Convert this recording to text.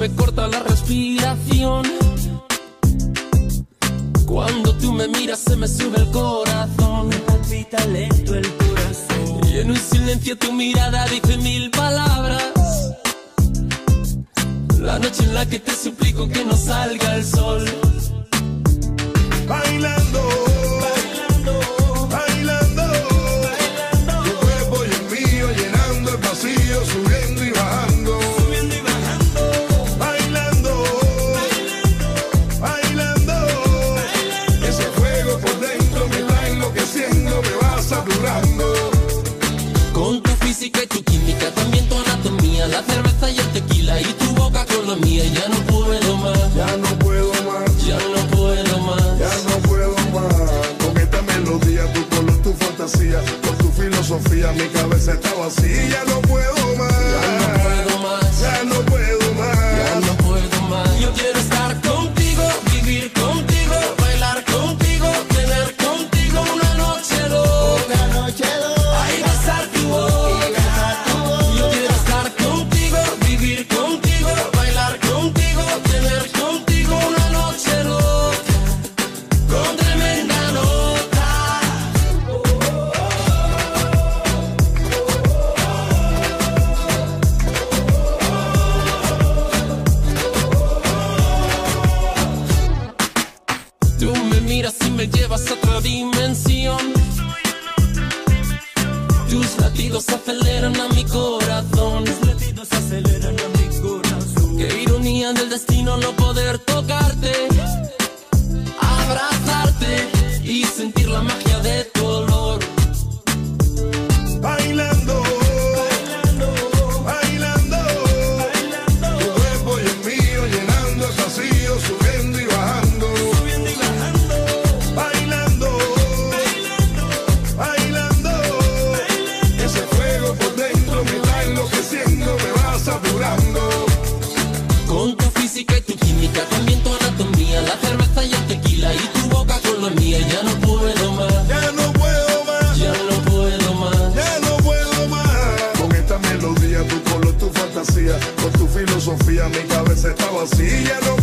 me corta la respiración. Cuando tú me miras se me sube el corazón. Me palpita lento el corazón. Y en un silencio tu mirada dice mil palabras. La noche en la que te suplico que no salga el sol. gimme, gimme, dimensión. Tus latidos aceleran a mi corazón. Tus aceleran a mi corazón. Qué ironía del destino no poder tocar. filosofía, mi cabeza está vacía. No